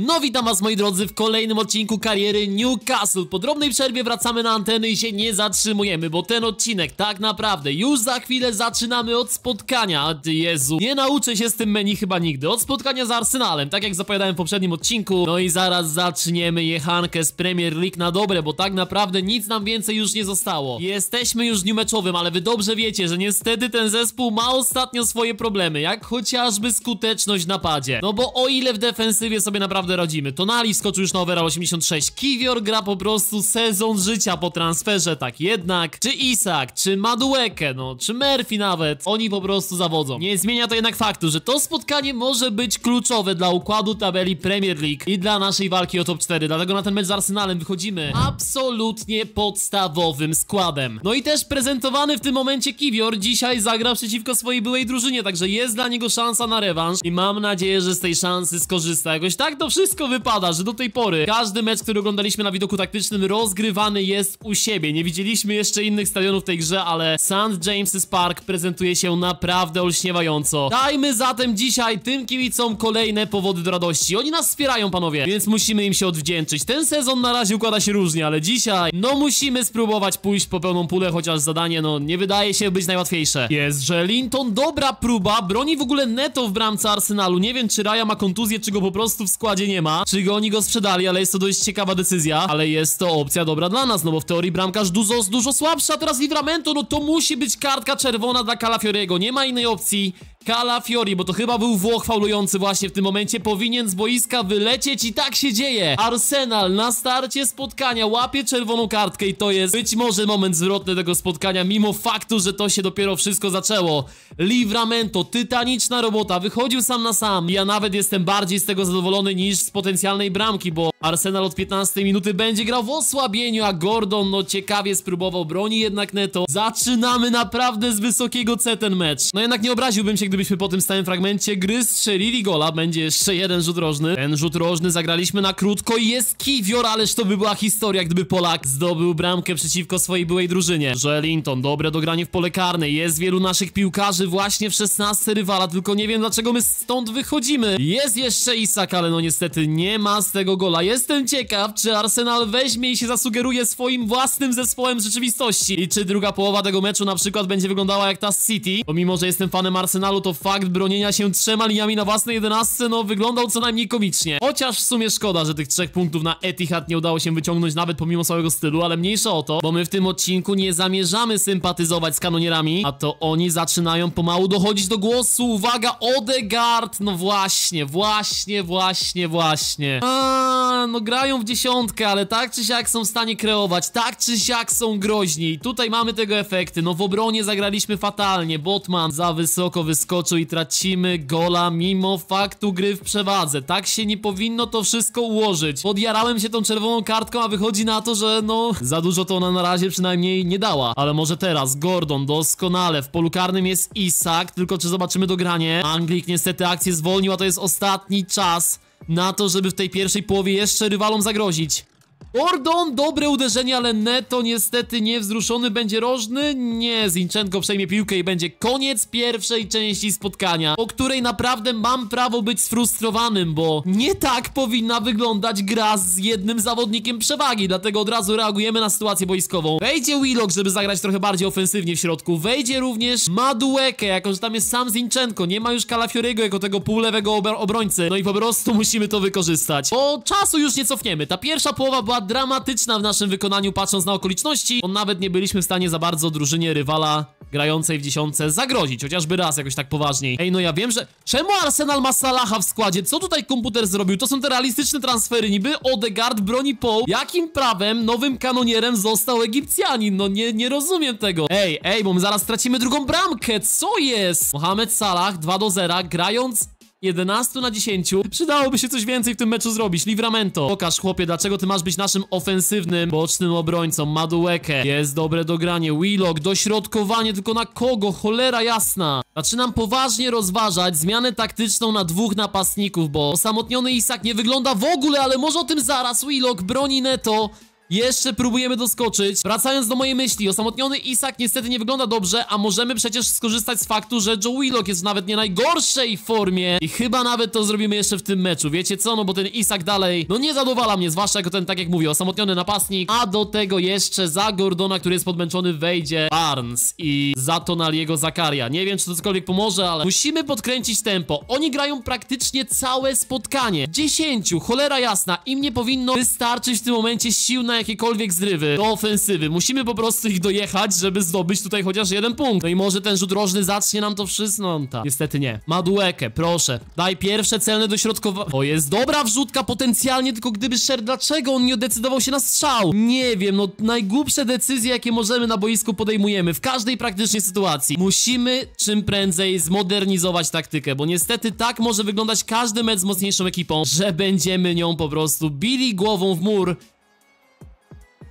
No witam was moi drodzy w kolejnym odcinku kariery Newcastle. Po drobnej przerwie wracamy na anteny i się nie zatrzymujemy Bo ten odcinek tak naprawdę już za chwilę zaczynamy od spotkania. Jezu, nie nauczę się z tym menu chyba nigdy. Od spotkania z Arsenalem, tak jak zapowiadałem w poprzednim odcinku. No i zaraz zaczniemy jechankę z Premier League na dobre Bo tak naprawdę nic nam więcej już nie zostało. Jesteśmy już w dniu meczowym, ale wy dobrze wiecie, że niestety ten zespół ma ostatnio swoje problemy Jak chociażby skuteczność w napadzie. No bo o ile w defensywie sobie naprawdę radzimy. Tonali wskoczył już na overall 86 Kiwior gra po prostu sezon życia po transferze Tak jednak, czy Isak, czy Madueke, no, czy Murphy nawet Oni po prostu zawodzą. Nie zmienia to jednak faktu, że to spotkanie może być kluczowe dla układu tabeli Premier League I dla naszej walki o top 4 Dlatego na ten mecz z Arsenalem wychodzimy absolutnie podstawowym składem. No i też prezentowany w tym momencie Kiwior Dzisiaj zagra przeciwko swojej byłej drużynie Także jest dla niego szansa na rewanż I mam nadzieję, że z tej szansy skorzysta Jakoś tak to wszystko wypada, że do tej pory Każdy mecz, który oglądaliśmy na widoku taktycznym Rozgrywany jest u siebie. Nie widzieliśmy jeszcze innych stadionów w tej grze Ale St. James's Park prezentuje się naprawdę olśniewająco. Dajmy zatem dzisiaj tym kibicom kolejne powody do radości. Oni nas wspierają panowie, więc musimy im się odwdzięczyć. Ten sezon na razie układa się różnie, ale dzisiaj No musimy spróbować pójść po pełną pulę Chociaż zadanie no nie wydaje się być najłatwiejsze. Jest, że Linton dobra próba Broni w ogóle neto w bramce Arsenalu. Nie wiem czy Raja ma kontuzję, czy go po prostu w składzie nie ma. Czy go oni go sprzedali, ale jest to dość ciekawa decyzja. Ale jest to opcja dobra dla nas No bo w teorii bramkarz dużo, dużo słabsza Teraz Livramento, no to musi być kartka czerwona dla Calafioriego Nie ma innej opcji Calafiori, bo to chyba był Włoch faulujący właśnie w tym momencie Powinien z boiska wylecieć i tak się dzieje. Arsenal na starcie spotkania łapie czerwoną kartkę i to jest być może moment zwrotny tego spotkania Mimo faktu, że to się dopiero wszystko zaczęło. Livramento, tytaniczna robota, wychodził sam na sam. Ja nawet jestem bardziej z tego zadowolony niż z potencjalnej bramki, bo Arsenal od 15 minuty będzie grał w osłabieniu A Gordon, no ciekawie spróbował broni jednak neto. Zaczynamy naprawdę z wysokiego C ten mecz. No jednak nie obraziłbym się, gdybyśmy po tym stałym fragmencie gry strzelili gola Będzie jeszcze jeden rzut rożny. Ten rzut rożny zagraliśmy na krótko i jest Kiwior Ależ to by była historia, gdyby Polak zdobył bramkę przeciwko swojej byłej drużynie. Że Linton, dobre dogranie w pole karne Jest wielu naszych piłkarzy właśnie w 16 rywala Tylko nie wiem dlaczego my stąd wychodzimy. Jest jeszcze Isak, ale no niestety nie ma z tego gola. Jestem ciekaw, czy Arsenal weźmie i się zasugeruje swoim własnym zespołem rzeczywistości. I czy druga połowa tego meczu na przykład będzie wyglądała jak ta z City? Pomimo, że jestem fanem Arsenalu, to fakt bronienia się trzema liniami na własnej jedenastce, no wyglądał co najmniej komicznie. Chociaż w sumie szkoda, że tych trzech punktów na Etihad nie udało się wyciągnąć nawet pomimo całego stylu, ale mniejsza o to, bo my w tym odcinku nie zamierzamy sympatyzować z kanonierami, a to oni zaczynają pomału dochodzić do głosu. Uwaga, Odegaard! No właśnie, właśnie, właśnie, właśnie. A, no grają w dziesiątkę, ale tak czy siak są w stanie kreować, tak czy siak są groźni. I tutaj mamy tego efekty. No w obronie zagraliśmy fatalnie. Botman za wysoko wyskoczył i tracimy gola mimo faktu gry w przewadze. Tak się nie powinno to wszystko ułożyć. Podjarałem się tą czerwoną kartką, a wychodzi na to, że no za dużo to ona na razie przynajmniej nie dała. Ale może teraz Gordon doskonale. W polu karnym jest Isak, tylko czy zobaczymy dogranie? Anglik niestety akcję zwolnił, a to jest ostatni czas na to, żeby w tej pierwszej połowie jeszcze rywalom zagrozić. Gordon, dobre uderzenie, ale Neto niestety niewzruszony będzie rożny. Nie, Zinchenko przejmie piłkę i będzie koniec pierwszej części spotkania, po której naprawdę mam prawo być sfrustrowanym, bo nie tak powinna wyglądać gra z jednym zawodnikiem przewagi, dlatego od razu reagujemy na sytuację boiskową. Wejdzie Willock, żeby zagrać trochę bardziej ofensywnie w środku, wejdzie również Madueke, jako że tam jest sam Zinchenko, nie ma już Calafioriego jako tego półlewego obrońcy, no i po prostu musimy to wykorzystać. Bo czasu już nie cofniemy, ta pierwsza połowa była dramatyczna w naszym wykonaniu, patrząc na okoliczności. On nawet nie byliśmy w stanie za bardzo drużynie rywala grającej w dziesiątce zagrozić, chociażby raz jakoś tak poważniej. Ej, no ja wiem, że... Czemu Arsenal ma Salaha w składzie? Co tutaj komputer zrobił? To są te realistyczne transfery, niby Odegaard broni Poł. Jakim prawem nowym kanonierem został Egipcjanin? No nie, nie rozumiem tego. Ej, ej, bo my zaraz stracimy drugą bramkę, co jest? Mohamed Salah 2 do 0, grając 11 na 10. Przydałoby się coś więcej w tym meczu zrobić. Livramento. Pokaż chłopie, dlaczego ty masz być naszym ofensywnym, bocznym obrońcą. Madueke. Jest dobre dogranie. Willock. Dośrodkowanie tylko na kogo? Cholera jasna. Zaczynam poważnie rozważać zmianę taktyczną na dwóch napastników, bo osamotniony Isak nie wygląda w ogóle, ale może o tym zaraz. Willock broni neto. Jeszcze próbujemy doskoczyć. Wracając do mojej myśli, osamotniony Isak niestety nie wygląda dobrze, a możemy przecież skorzystać z faktu, że Joe Willock jest w nawet nie najgorszej formie i chyba nawet to zrobimy jeszcze w tym meczu. Wiecie co? No bo ten Isak dalej, no nie zadowala mnie, zwłaszcza jako ten, tak jak mówię, osamotniony napastnik, a do tego jeszcze za Gordona, który jest podmęczony, wejdzie Barnes i za Tonaliego Zakaria. Nie wiem, czy to cokolwiek pomoże, ale musimy podkręcić tempo. Oni grają praktycznie całe spotkanie. Dziesięciu, cholera jasna, im nie powinno wystarczyć w tym momencie sił na jakiekolwiek zrywy do ofensywy. Musimy po prostu ich dojechać, żeby zdobyć tutaj chociaż jeden punkt. No i może ten rzut rożny zacznie nam to wszystko. No tak. Niestety nie. Maduekę, proszę. Daj pierwsze celne dośrodkowanie. O, jest dobra wrzutka potencjalnie, tylko gdyby Sher, dlaczego on nie decydował się na strzał? Nie wiem, no najgłupsze decyzje, jakie możemy na boisku podejmujemy. W każdej praktycznie sytuacji. Musimy czym prędzej zmodernizować taktykę, bo niestety tak może wyglądać każdy mecz z mocniejszą ekipą, że będziemy nią po prostu bili głową w mur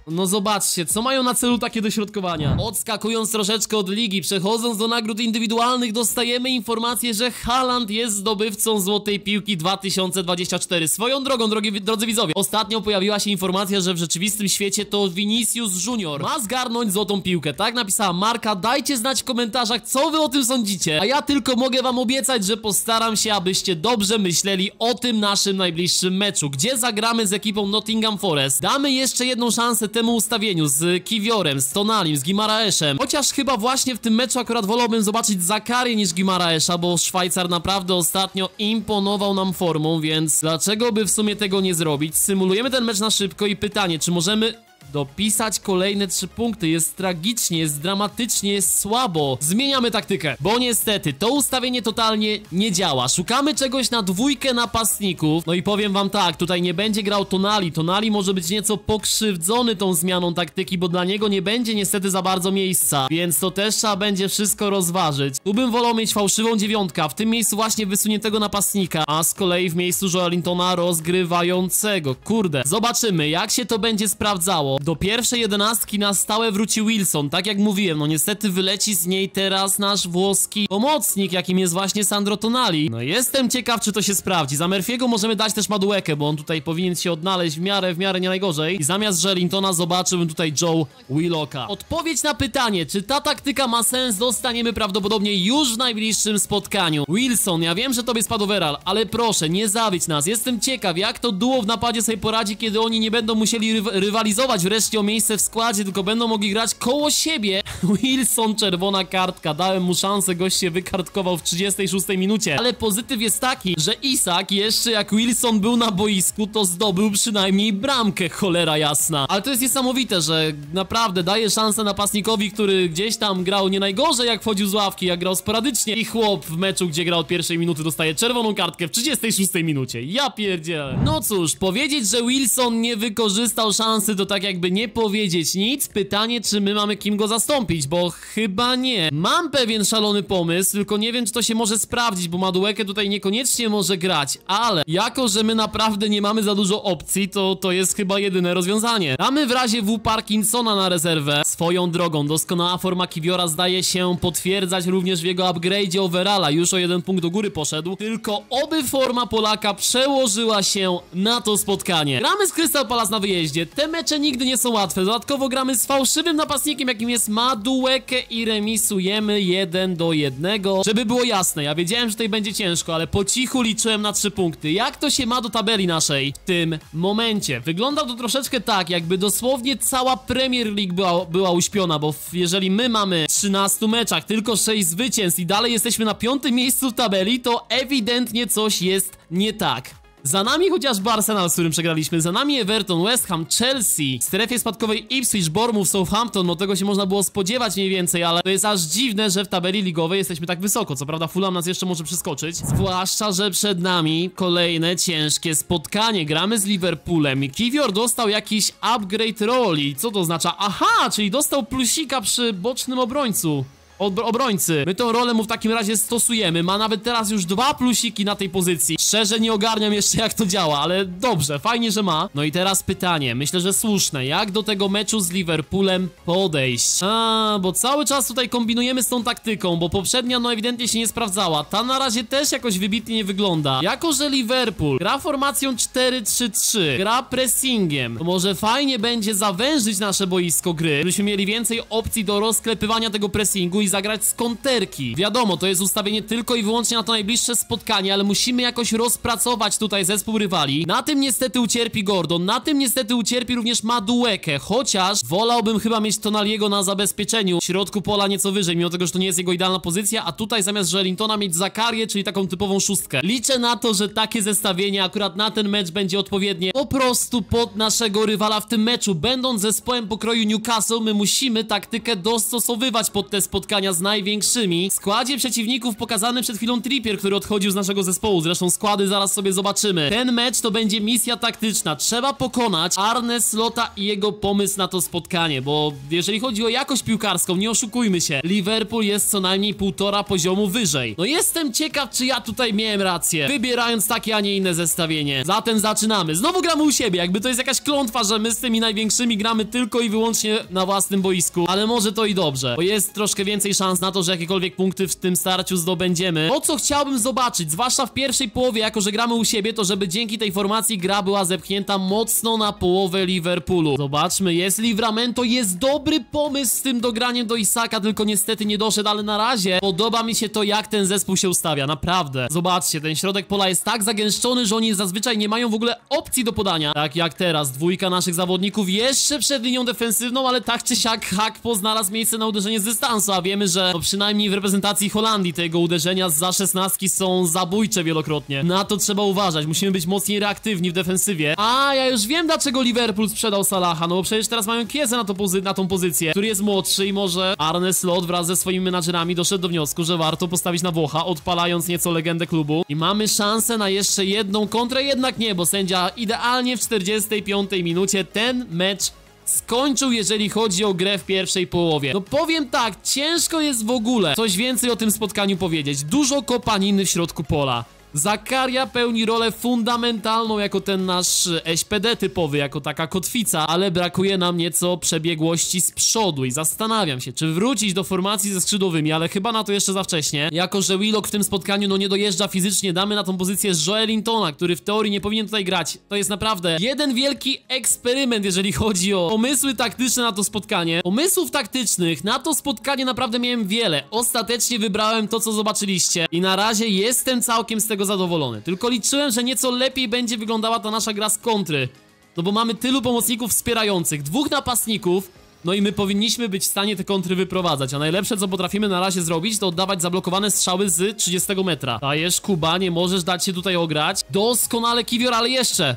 no zobaczcie, co mają na celu takie dośrodkowania? Odskakując troszeczkę od ligi, przechodząc do nagród indywidualnych, dostajemy informację, że Haaland jest zdobywcą Złotej Piłki 2024. Swoją drogą, drogi, drodzy widzowie, ostatnio pojawiła się informacja, że w rzeczywistym świecie to Vinicius Junior ma zgarnąć Złotą Piłkę. Tak napisała Marka, dajcie znać w komentarzach, co wy o tym sądzicie. A ja tylko mogę wam obiecać, że postaram się, abyście dobrze myśleli o tym naszym najbliższym meczu, gdzie zagramy z ekipą Nottingham Forest. Damy jeszcze jedną szansę temu ustawieniu z Kiwiorem, z Tonalim, z Gimaraeszem. Chociaż chyba właśnie w tym meczu akurat wolałbym zobaczyć Zakarię niż Gimaraesza, bo Szwajcar naprawdę ostatnio imponował nam formą, więc dlaczego by w sumie tego nie zrobić? Symulujemy ten mecz na szybko i pytanie, czy możemy dopisać kolejne trzy punkty. Jest tragicznie, jest dramatycznie, jest słabo. Zmieniamy taktykę, bo niestety to ustawienie totalnie nie działa. Szukamy czegoś na dwójkę napastników. No i powiem wam tak, tutaj nie będzie grał Tonali. Tonali może być nieco pokrzywdzony tą zmianą taktyki, bo dla niego nie będzie niestety za bardzo miejsca. Więc to też trzeba będzie wszystko rozważyć. Tu bym wolał mieć fałszywą dziewiątkę, w tym miejscu właśnie wysuniętego napastnika, a z kolei w miejscu Joelintona rozgrywającego. Kurde, zobaczymy jak się to będzie sprawdzało. Do pierwszej jedenastki na stałe wróci Wilson, tak jak mówiłem, no niestety wyleci z niej teraz nasz włoski pomocnik, jakim jest właśnie Sandro Tonali. No jestem ciekaw, czy to się sprawdzi. Za Murphy'ego możemy dać też Maduekę, bo on tutaj powinien się odnaleźć w miarę, w miarę nie najgorzej. I zamiast Żelintona zobaczyłbym tutaj Joe Willocka. Odpowiedź na pytanie, czy ta taktyka ma sens, dostaniemy prawdopodobnie już w najbliższym spotkaniu. Wilson, ja wiem, że tobie spadł overall, ale proszę, nie zawiedź nas. Jestem ciekaw, jak to duo w napadzie sobie poradzi, kiedy oni nie będą musieli ry rywalizować wreszcie o miejsce w składzie, tylko będą mogli grać koło siebie. Wilson, czerwona kartka, dałem mu szansę, gość się wykartkował w 36 minucie. Ale pozytyw jest taki, że Isak jeszcze jak Wilson był na boisku, to zdobył przynajmniej bramkę, cholera jasna. Ale to jest niesamowite, że naprawdę daje szansę napastnikowi, który gdzieś tam grał nie najgorzej, jak wchodził z ławki, jak grał sporadycznie. I chłop w meczu, gdzie grał od pierwszej minuty, dostaje czerwoną kartkę w 36 minucie. Ja pierdzielę. No cóż, powiedzieć, że Wilson nie wykorzystał szansy, to tak jakby jakby nie powiedzieć nic. Pytanie, czy my mamy kim go zastąpić, bo chyba nie. Mam pewien szalony pomysł, tylko nie wiem, czy to się może sprawdzić, bo Maduekę tutaj niekoniecznie może grać, ale jako, że my naprawdę nie mamy za dużo opcji, to to jest chyba jedyne rozwiązanie. Damy w razie W Parkinsona na rezerwę. Swoją drogą, doskonała forma Kiwiora zdaje się potwierdzać również w jego upgrade'zie overalla. Już o jeden punkt do góry poszedł, tylko oby forma Polaka przełożyła się na to spotkanie. Gramy z Crystal Palace na wyjeździe. Te mecze nigdy nie nie są łatwe. Dodatkowo gramy z fałszywym napastnikiem, jakim jest Madueke i remisujemy 1 do 1. Żeby było jasne, ja wiedziałem, że tutaj będzie ciężko, ale po cichu liczyłem na 3 punkty. Jak to się ma do tabeli naszej w tym momencie? Wygląda to troszeczkę tak, jakby dosłownie cała Premier League była, była uśpiona, bo jeżeli my mamy w 13 meczach tylko 6 zwycięstw i dalej jesteśmy na piątym miejscu w tabeli, to ewidentnie coś jest nie tak. Za nami chociażby Arsenal, z którym przegraliśmy, za nami Everton, West Ham, Chelsea, w strefie spadkowej Ipswich, Bournemouth, Southampton, no tego się można było spodziewać mniej więcej, ale to jest aż dziwne, że w tabeli ligowej jesteśmy tak wysoko, co prawda Fulham nas jeszcze może przeskoczyć, zwłaszcza, że przed nami kolejne ciężkie spotkanie, gramy z Liverpoolem, Kiwior dostał jakiś upgrade roli, co to oznacza? Aha, czyli dostał plusika przy bocznym obrońcu. Ob obrońcy. My tą rolę mu w takim razie stosujemy. Ma nawet teraz już dwa plusiki na tej pozycji. Szczerze nie ogarniam jeszcze jak to działa, ale dobrze, fajnie, że ma. No i teraz pytanie, myślę, że słuszne. Jak do tego meczu z Liverpoolem podejść? A, bo cały czas tutaj kombinujemy z tą taktyką, bo poprzednia no ewidentnie się nie sprawdzała. Ta na razie też jakoś wybitnie nie wygląda. Jako, że Liverpool gra formacją 4-3-3, gra pressingiem, to może fajnie będzie zawężyć nasze boisko gry, żebyśmy mieli więcej opcji do rozklepywania tego pressingu i zagrać z konterki. Wiadomo, to jest ustawienie tylko i wyłącznie na to najbliższe spotkanie, ale musimy jakoś rozpracować tutaj zespół rywali. Na tym niestety ucierpi Gordon, na tym niestety ucierpi również Madueke, chociaż wolałbym chyba mieć Tonaliego na zabezpieczeniu w środku pola nieco wyżej, mimo tego, że to nie jest jego idealna pozycja, a tutaj zamiast Żelintona mieć Zakarię, czyli taką typową szóstkę. Liczę na to, że takie zestawienie akurat na ten mecz będzie odpowiednie po prostu pod naszego rywala w tym meczu. Będąc zespołem pokroju Newcastle, my musimy taktykę dostosowywać pod te spotkania z największymi. W składzie przeciwników pokazany przed chwilą Trippier, który odchodził z naszego zespołu, zresztą składy zaraz sobie zobaczymy. Ten mecz to będzie misja taktyczna. Trzeba pokonać Arne Slota i jego pomysł na to spotkanie, bo jeżeli chodzi o jakość piłkarską, nie oszukujmy się, Liverpool jest co najmniej półtora poziomu wyżej. No jestem ciekaw, czy ja tutaj miałem rację, wybierając takie, a nie inne zestawienie. Zatem zaczynamy. Znowu gramy u siebie, jakby to jest jakaś klątwa, że my z tymi największymi gramy tylko i wyłącznie na własnym boisku, ale może to i dobrze, bo jest troszkę więcej szans na to, że jakiekolwiek punkty w tym starciu zdobędziemy. To, co chciałbym zobaczyć, zwłaszcza w pierwszej połowie, jako że gramy u siebie, to żeby dzięki tej formacji gra była zepchnięta mocno na połowę Liverpoolu. Zobaczmy, jest Livramento, jest dobry pomysł z tym dograniem do Isaka, tylko niestety nie doszedł, ale na razie podoba mi się to, jak ten zespół się ustawia, naprawdę. Zobaczcie, ten środek pola jest tak zagęszczony, że oni zazwyczaj nie mają w ogóle opcji do podania. Tak jak teraz, dwójka naszych zawodników jeszcze przed linią defensywną, ale tak czy siak Hakpo znalazł miejsce na uderzenie z dystansu, a wiemy, że no przynajmniej w reprezentacji Holandii tego uderzenia za szesnastki są zabójcze wielokrotnie. Na to trzeba uważać, musimy być mocniej reaktywni w defensywie. A, ja już wiem dlaczego Liverpool sprzedał Salaha, no bo przecież teraz mają Kiezę na, pozy na tą pozycję, który jest młodszy i może Arne Slot wraz ze swoimi menadżerami doszedł do wniosku, że warto postawić na Włocha, odpalając nieco legendę klubu. I mamy szansę na jeszcze jedną kontrę, jednak nie, bo sędzia idealnie w 45 minucie ten mecz skończył, jeżeli chodzi o grę w pierwszej połowie. No powiem tak, ciężko jest w ogóle coś więcej o tym spotkaniu powiedzieć. Dużo kopaniny w środku pola. Zakaria pełni rolę fundamentalną jako ten nasz SPD typowy, jako taka kotwica, ale brakuje nam nieco przebiegłości z przodu i zastanawiam się, czy wrócić do formacji ze skrzydłowymi, ale chyba na to jeszcze za wcześnie. Jako, że Willock w tym spotkaniu no nie dojeżdża fizycznie, damy na tą pozycję Joelintona, który w teorii nie powinien tutaj grać. To jest naprawdę jeden wielki eksperyment, jeżeli chodzi o pomysły taktyczne na to spotkanie. Pomysłów taktycznych na to spotkanie naprawdę miałem wiele. Ostatecznie wybrałem to, co zobaczyliście i na razie jestem całkiem z tego zadowolony. Tylko liczyłem, że nieco lepiej będzie wyglądała ta nasza gra z kontry. No bo mamy tylu pomocników wspierających, dwóch napastników, no i my powinniśmy być w stanie te kontry wyprowadzać, a najlepsze co potrafimy na razie zrobić to oddawać zablokowane strzały z 30 metra. Dajesz Kuba, nie możesz dać się tutaj ograć. Doskonale Kiwior, ale jeszcze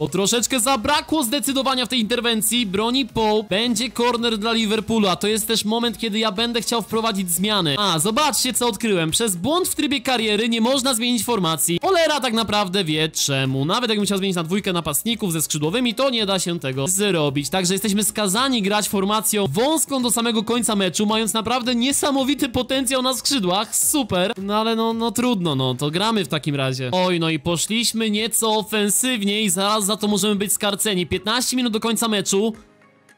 bo troszeczkę zabrakło zdecydowania w tej interwencji. Broni Pope. Będzie corner dla Liverpoolu, a to jest też moment, kiedy ja będę chciał wprowadzić zmiany. A, zobaczcie co odkryłem. Przez błąd w trybie kariery nie można zmienić formacji. Olera tak naprawdę wie czemu. Nawet jakbym chciał zmienić na dwójkę napastników ze skrzydłowymi, to nie da się tego zrobić. Także jesteśmy skazani grać formacją wąską do samego końca meczu, mając naprawdę niesamowity potencjał na skrzydłach. Super. No ale no, no trudno, no. To gramy w takim razie. Oj, no i poszliśmy nieco ofensywnie i zaraz za to możemy być skarceni. 15 minut do końca meczu.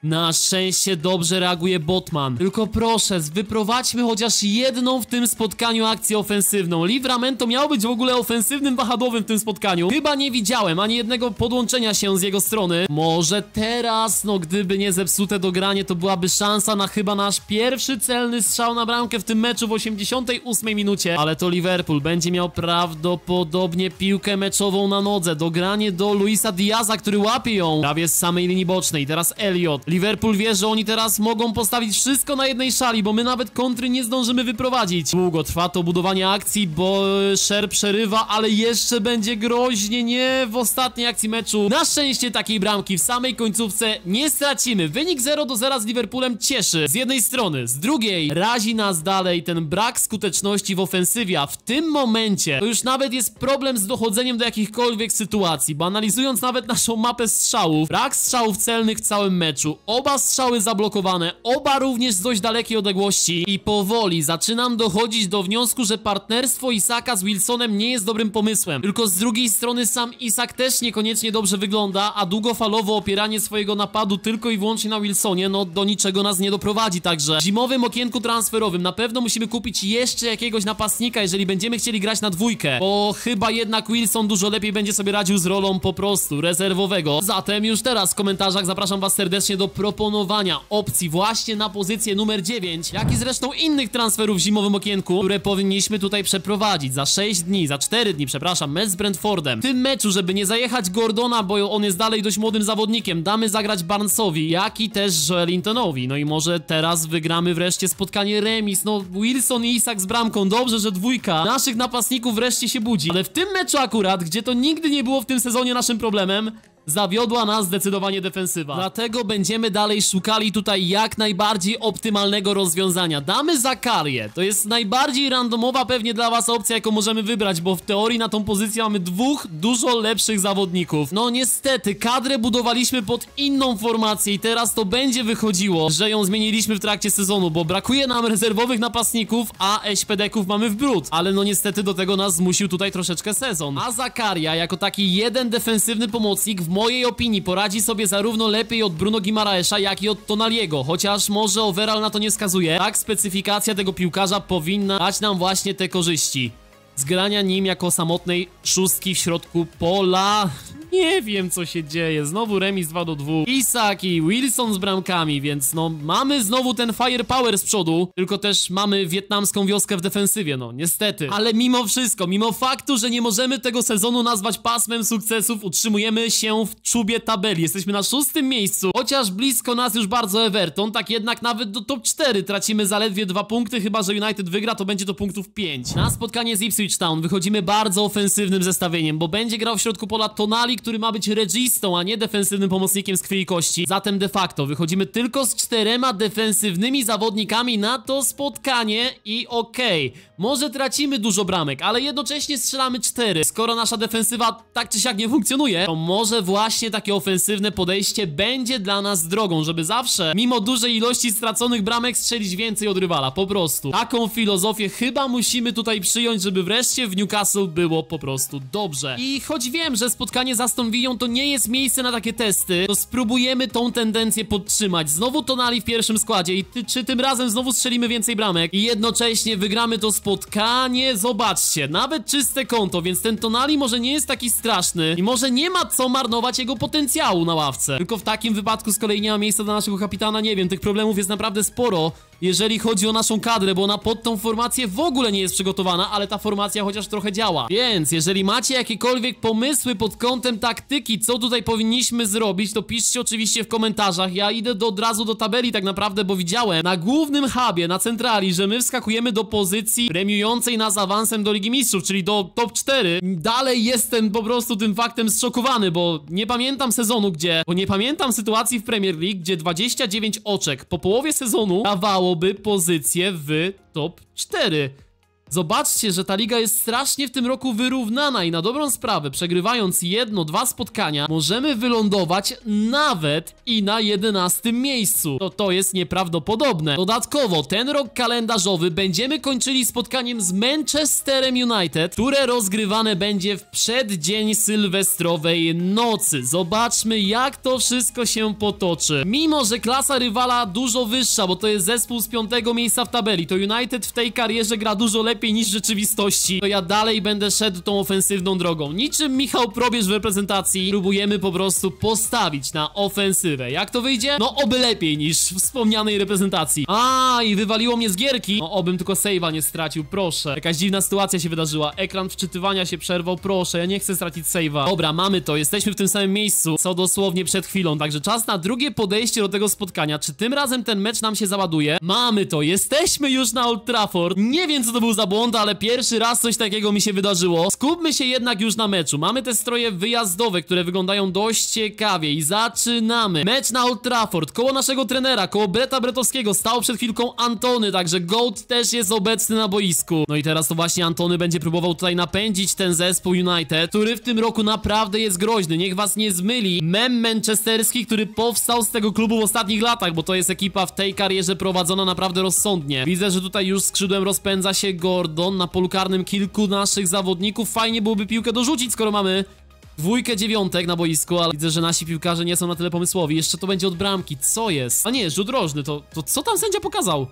Na szczęście dobrze reaguje Botman. Tylko proszę, wyprowadźmy chociaż jedną w tym spotkaniu akcję ofensywną. Livramento miał być w ogóle ofensywnym wahadłowym w tym spotkaniu. Chyba nie widziałem ani jednego podłączenia się z jego strony. Może teraz, no gdyby nie zepsute dogranie, to byłaby szansa na chyba nasz pierwszy celny strzał na bramkę w tym meczu w 88 minucie. Ale to Liverpool będzie miał prawdopodobnie piłkę meczową na nodze. Dogranie do Luisa Diaza, który łapie ją prawie z samej linii bocznej. Teraz Elliot. Liverpool wie, że oni teraz mogą postawić wszystko na jednej szali, bo my nawet kontry nie zdążymy wyprowadzić. Długo trwa to budowanie akcji, bo Sher przerywa, ale jeszcze będzie groźnie, nie w ostatniej akcji meczu. Na szczęście takiej bramki w samej końcówce nie stracimy. Wynik 0 do 0 z Liverpoolem cieszy. Z jednej strony, z drugiej razi nas dalej ten brak skuteczności w ofensywie, a w tym momencie to już nawet jest problem z dochodzeniem do jakichkolwiek sytuacji, bo analizując nawet naszą mapę strzałów, brak strzałów celnych w całym meczu, Oba strzały zablokowane, oba również z dość dalekiej odległości i powoli zaczynam dochodzić do wniosku, że partnerstwo Isaka z Wilsonem nie jest dobrym pomysłem. Tylko z drugiej strony sam Isak też niekoniecznie dobrze wygląda, a długofalowo opieranie swojego napadu tylko i wyłącznie na Wilsonie, no do niczego nas nie doprowadzi, także w zimowym okienku transferowym na pewno musimy kupić jeszcze jakiegoś napastnika, jeżeli będziemy chcieli grać na dwójkę, bo chyba jednak Wilson dużo lepiej będzie sobie radził z rolą po prostu rezerwowego. Zatem już teraz w komentarzach zapraszam was serdecznie do proponowania opcji właśnie na pozycję numer 9, jak i zresztą innych transferów w zimowym okienku, które powinniśmy tutaj przeprowadzić za 6 dni, za 4 dni, przepraszam, mecz z Brentfordem. W tym meczu, żeby nie zajechać Gordona, bo on jest dalej dość młodym zawodnikiem, damy zagrać Barnesowi, jak i też Joelintonowi. No i może teraz wygramy wreszcie spotkanie remis. No Wilson i Isak z bramką, dobrze, że dwójka naszych napastników wreszcie się budzi. Ale w tym meczu akurat, gdzie to nigdy nie było w tym sezonie naszym problemem, Zawiodła nas zdecydowanie defensywa. Dlatego będziemy dalej szukali tutaj jak najbardziej optymalnego rozwiązania. Damy Zakarię. To jest najbardziej randomowa pewnie dla was opcja, jaką możemy wybrać, bo w teorii na tą pozycję mamy dwóch dużo lepszych zawodników. No niestety, kadrę budowaliśmy pod inną formację i teraz to będzie wychodziło, że ją zmieniliśmy w trakcie sezonu, bo brakuje nam rezerwowych napastników, a SPD-ków mamy w brud. Ale no niestety do tego nas zmusił tutaj troszeczkę sezon. A Zakaria jako taki jeden defensywny pomocnik w mojej opinii poradzi sobie zarówno lepiej od Bruno Gimaraesza, jak i od Tonaliego, chociaż może overall na to nie wskazuje. Tak, specyfikacja tego piłkarza powinna dać nam właśnie te korzyści. Zgrania nim jako samotnej szóstki w środku pola. Nie wiem co się dzieje, znowu remis 2 do 2 Isak i Wilson z bramkami, więc no mamy znowu ten firepower z przodu Tylko też mamy wietnamską wioskę w defensywie, no niestety. Ale mimo wszystko, mimo faktu, że nie możemy tego sezonu nazwać pasmem sukcesów Utrzymujemy się w czubie tabeli, jesteśmy na szóstym miejscu Chociaż blisko nas już bardzo Everton, tak jednak nawet do top 4 tracimy zaledwie dwa punkty Chyba, że United wygra, to będzie to punktów 5 Na spotkanie z Ipswich Town wychodzimy bardzo ofensywnym zestawieniem Bo będzie grał w środku pola Tonali, który ma być registą, a nie defensywnym pomocnikiem z krwi i kości. Zatem de facto wychodzimy tylko z czterema defensywnymi zawodnikami na to spotkanie i okej, okay, może tracimy dużo bramek, ale jednocześnie strzelamy cztery. Skoro nasza defensywa tak czy siak nie funkcjonuje, to może właśnie takie ofensywne podejście będzie dla nas drogą, żeby zawsze, mimo dużej ilości straconych bramek, strzelić więcej od rywala, po prostu. Taką filozofię chyba musimy tutaj przyjąć, żeby wreszcie w Newcastle było po prostu dobrze. I choć wiem, że spotkanie z Aston Villą to nie jest miejsce na takie testy, to spróbujemy tą tendencję podtrzymać. Znowu Tonali w pierwszym składzie i ty, czy tym razem znowu strzelimy więcej bramek i jednocześnie wygramy to spotkanie. Zobaczcie, nawet czyste konto, więc ten Tonali może nie jest taki straszny i może nie ma co marnować jego potencjału na ławce. Tylko w takim wypadku z kolei nie ma miejsca dla naszego kapitana, nie wiem, tych problemów jest naprawdę sporo jeżeli chodzi o naszą kadrę, bo ona pod tą formację w ogóle nie jest przygotowana, ale ta formacja chociaż trochę działa. Więc jeżeli macie jakiekolwiek pomysły pod kątem taktyki, co tutaj powinniśmy zrobić, to piszcie oczywiście w komentarzach. Ja idę do, od razu do tabeli tak naprawdę, bo widziałem na głównym hubie, na centrali, że my wskakujemy do pozycji premiującej nas awansem do Ligi Mistrzów, czyli do top 4. Dalej jestem po prostu tym faktem zszokowany, bo nie pamiętam sezonu, gdzie, bo nie pamiętam sytuacji w Premier League, gdzie 29 oczek po połowie sezonu dawało dałoby pozycję w top 4. Zobaczcie, że ta liga jest strasznie w tym roku wyrównana i na dobrą sprawę, przegrywając jedno, dwa spotkania, możemy wylądować nawet i na 11 miejscu. To to jest nieprawdopodobne. Dodatkowo, ten rok kalendarzowy będziemy kończyli spotkaniem z Manchesterem United, które rozgrywane będzie w przeddzień sylwestrowej nocy. Zobaczmy, jak to wszystko się potoczy. Mimo, że klasa rywala dużo wyższa, bo to jest zespół z piątego miejsca w tabeli, to United w tej karierze gra dużo lepiej lepiej niż w rzeczywistości, to ja dalej będę szedł tą ofensywną drogą. Niczym Michał Probierz w reprezentacji próbujemy po prostu postawić na ofensywę. Jak to wyjdzie? No oby lepiej niż wspomnianej reprezentacji. A i wywaliło mnie z gierki. No obym tylko save'a nie stracił, proszę. Jakaś dziwna sytuacja się wydarzyła. Ekran wczytywania się przerwał, proszę, ja nie chcę stracić save'a. Dobra, mamy to, jesteśmy w tym samym miejscu, co dosłownie przed chwilą, także czas na drugie podejście do tego spotkania. Czy tym razem ten mecz nam się załaduje? Mamy to, jesteśmy już na Old Trafford. Nie wiem, co to był za błąd, ale pierwszy raz coś takiego mi się wydarzyło. Skupmy się jednak już na meczu. Mamy te stroje wyjazdowe, które wyglądają dość ciekawie i zaczynamy. Mecz na Old Trafford, koło naszego trenera, koło Breta Bretowskiego stał przed chwilką Antony, także Goat też jest obecny na boisku. No i teraz to właśnie Antony będzie próbował tutaj napędzić ten zespół United, który w tym roku naprawdę jest groźny. Niech was nie zmyli. Mem manchesterski, który powstał z tego klubu w ostatnich latach, bo to jest ekipa w tej karierze prowadzona naprawdę rozsądnie. Widzę, że tutaj już skrzydłem rozpędza się Gordon, na polu karnym kilku naszych zawodników. Fajnie byłoby piłkę dorzucić, skoro mamy dwójkę dziewiątek na boisku, ale widzę, że nasi piłkarze nie są na tyle pomysłowi. Jeszcze to będzie od bramki, co jest? A nie, rzut rożny, to, to co tam sędzia pokazał?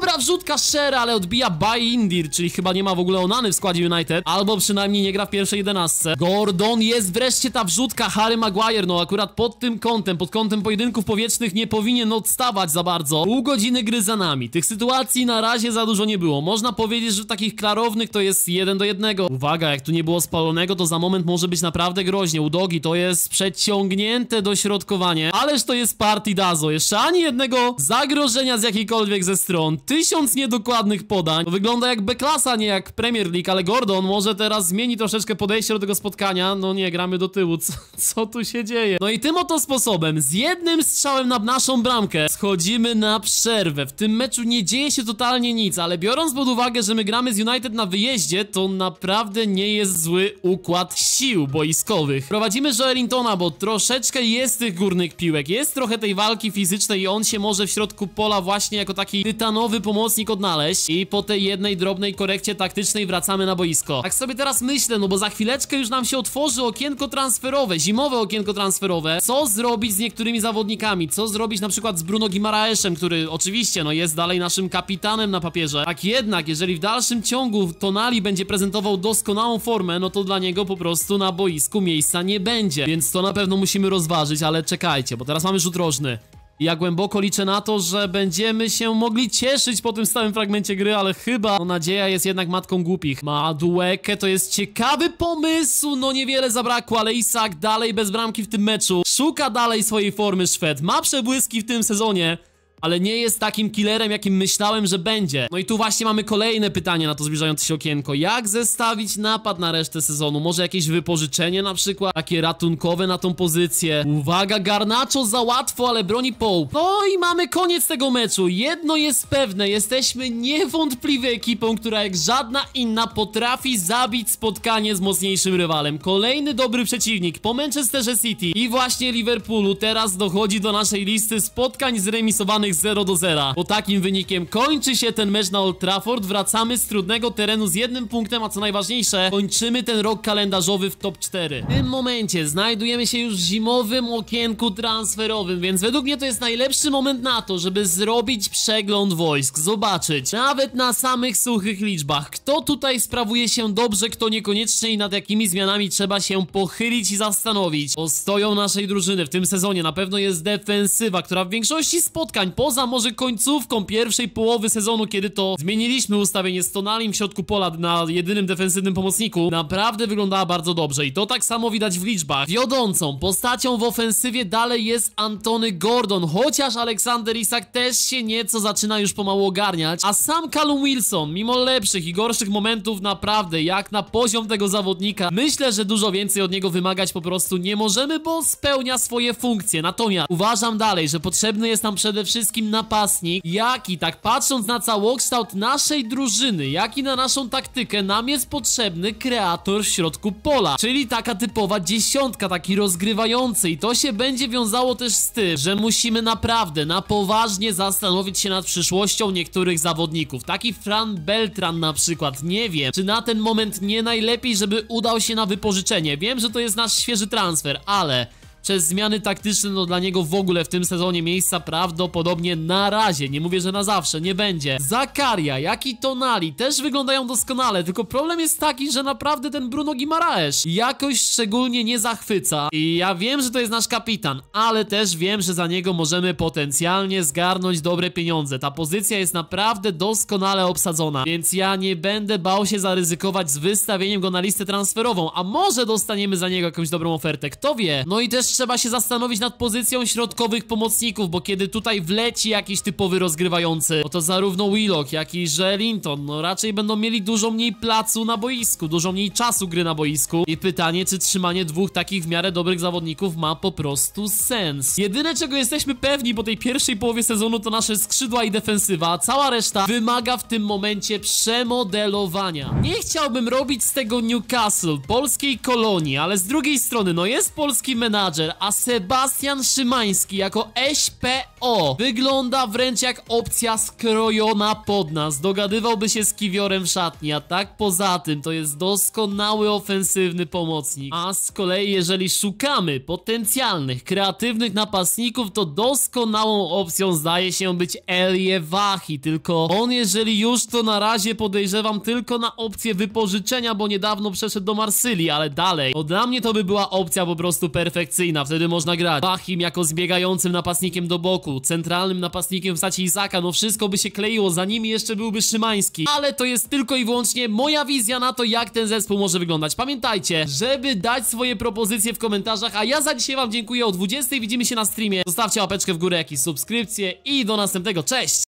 Dobra wrzutka Shera, ale odbija Indir, czyli chyba nie ma w ogóle Onany w składzie United, albo przynajmniej nie gra w pierwszej jedenastce. Gordon jest wreszcie ta wrzutka, Harry Maguire, no akurat pod tym kątem, pod kątem pojedynków powietrznych nie powinien odstawać za bardzo. Pół godziny gry za nami, tych sytuacji na razie za dużo nie było. Można powiedzieć, że takich klarownych to jest jeden do jednego. Uwaga, jak tu nie było spalonego, to za moment może być naprawdę groźnie. Udogi to jest przeciągnięte dośrodkowanie, ależ to jest Partidazo. Jeszcze ani jednego zagrożenia z jakiejkolwiek ze stron. Tysiąc niedokładnych podań. To wygląda jak B-klasa, nie jak Premier League, ale Gordon może teraz zmieni troszeczkę podejście do tego spotkania. No nie, gramy do tyłu. Co, co tu się dzieje? No i tym oto sposobem, z jednym strzałem na naszą bramkę, schodzimy na przerwę. W tym meczu nie dzieje się totalnie nic, ale biorąc pod uwagę, że my gramy z United na wyjeździe, to naprawdę nie jest zły układ sił boiskowych. Prowadzimy Joelintona, bo troszeczkę jest tych górnych piłek, jest trochę tej walki fizycznej i on się może w środku pola właśnie jako taki tytanowy pomocnik odnaleźć i po tej jednej drobnej korekcie taktycznej wracamy na boisko. Tak sobie teraz myślę, no bo za chwileczkę już nam się otworzy okienko transferowe, zimowe okienko transferowe. Co zrobić z niektórymi zawodnikami? Co zrobić na przykład z Bruno Gimaraeszem, który oczywiście no jest dalej naszym kapitanem na papierze. Tak jednak, jeżeli w dalszym ciągu Tonali będzie prezentował doskonałą formę, no to dla niego po prostu na boisku miejsca nie będzie. Więc to na pewno musimy rozważyć, ale czekajcie, bo teraz mamy rzut rożny. Ja głęboko liczę na to, że będziemy się mogli cieszyć po tym stałym fragmencie gry, ale chyba no, nadzieja jest jednak matką głupich. Ma duekę, to jest ciekawy pomysł, no niewiele zabrakło, ale Isak dalej bez bramki w tym meczu. Szuka dalej swojej formy Szwed, ma przebłyski w tym sezonie ale nie jest takim killerem, jakim myślałem, że będzie. No i tu właśnie mamy kolejne pytanie na to zbliżające się okienko. Jak zestawić napad na resztę sezonu? Może jakieś wypożyczenie na przykład? Takie ratunkowe na tą pozycję? Uwaga, Garnacho za łatwo, ale broni Pope. No i mamy koniec tego meczu. Jedno jest pewne, jesteśmy niewątpliwie ekipą, która jak żadna inna potrafi zabić spotkanie z mocniejszym rywalem. Kolejny dobry przeciwnik po Manchesterze City i właśnie Liverpoolu teraz dochodzi do naszej listy spotkań zremisowanych 0 do 0. Po takim wynikiem kończy się ten mecz na Old Trafford, wracamy z trudnego terenu z jednym punktem, a co najważniejsze, kończymy ten rok kalendarzowy w top 4. W tym momencie znajdujemy się już w zimowym okienku transferowym, więc według mnie to jest najlepszy moment na to, żeby zrobić przegląd wojsk, zobaczyć, nawet na samych suchych liczbach, kto tutaj sprawuje się dobrze, kto niekoniecznie i nad jakimi zmianami trzeba się pochylić i zastanowić. Ostoją naszej drużyny w tym sezonie na pewno jest defensywa, która w większości spotkań poza może końcówką pierwszej połowy sezonu, kiedy to zmieniliśmy ustawienie z Tonalim w środku pola na jedynym defensywnym pomocniku, naprawdę wyglądała bardzo dobrze i to tak samo widać w liczbach. Wiodącą postacią w ofensywie dalej jest Antony Gordon, chociaż Aleksander Isak też się nieco zaczyna już pomału ogarniać, a sam Callum Wilson, mimo lepszych i gorszych momentów naprawdę, jak na poziom tego zawodnika, myślę, że dużo więcej od niego wymagać po prostu nie możemy, bo spełnia swoje funkcje. Natomiast uważam dalej, że potrzebny jest nam przede wszystkim wszystkim napastnik, jak i tak patrząc na całokształt naszej drużyny, jak i na naszą taktykę, nam jest potrzebny kreator w środku pola, czyli taka typowa dziesiątka, taki rozgrywający. I to się będzie wiązało też z tym, że musimy naprawdę na poważnie zastanowić się nad przyszłością niektórych zawodników, taki Fran Beltran na przykład, nie wiem, czy na ten moment nie najlepiej, żeby udał się na wypożyczenie, wiem, że to jest nasz świeży transfer, ale przez zmiany taktyczne, no dla niego w ogóle w tym sezonie miejsca prawdopodobnie na razie, nie mówię, że na zawsze, nie będzie. Zakaria, jak i Tonali też wyglądają doskonale, tylko problem jest taki, że naprawdę ten Bruno Gimaraes jakoś szczególnie nie zachwyca i ja wiem, że to jest nasz kapitan, ale też wiem, że za niego możemy potencjalnie zgarnąć dobre pieniądze. Ta pozycja jest naprawdę doskonale obsadzona, więc ja nie będę bał się zaryzykować z wystawieniem go na listę transferową, a może dostaniemy za niego jakąś dobrą ofertę, kto wie. No i też trzeba się zastanowić nad pozycją środkowych pomocników, bo kiedy tutaj wleci jakiś typowy rozgrywający, no to zarówno Willock, jak i Linton, no raczej będą mieli dużo mniej placu na boisku, dużo mniej czasu gry na boisku i pytanie, czy trzymanie dwóch takich w miarę dobrych zawodników ma po prostu sens. Jedyne czego jesteśmy pewni po tej pierwszej połowie sezonu to nasze skrzydła i defensywa, cała reszta wymaga w tym momencie przemodelowania. Nie chciałbym robić z tego Newcastle, polskiej kolonii, ale z drugiej strony, no jest polski menadżer, a Sebastian Szymański jako SPO wygląda wręcz jak opcja skrojona pod nas. Dogadywałby się z Kiwiorem w szatni, a tak poza tym to jest doskonały ofensywny pomocnik. A z kolei jeżeli szukamy potencjalnych, kreatywnych napastników, to doskonałą opcją zdaje się być Elie Wahi, tylko on jeżeli już to na razie podejrzewam tylko na opcję wypożyczenia, bo niedawno przeszedł do Marsylii, ale dalej. No dla mnie to by była opcja po prostu perfekcyjna, wtedy można grać. Wahim jako zbiegającym napastnikiem do boku, centralnym napastnikiem w staci Izaka, no wszystko by się kleiło, za nimi jeszcze byłby Szymański, ale to jest tylko i wyłącznie moja wizja na to, jak ten zespół może wyglądać. Pamiętajcie, żeby dać swoje propozycje w komentarzach, a ja za dzisiaj wam dziękuję o 20, widzimy się na streamie, zostawcie łapeczkę w górę, jakieś subskrypcje i do następnego, cześć!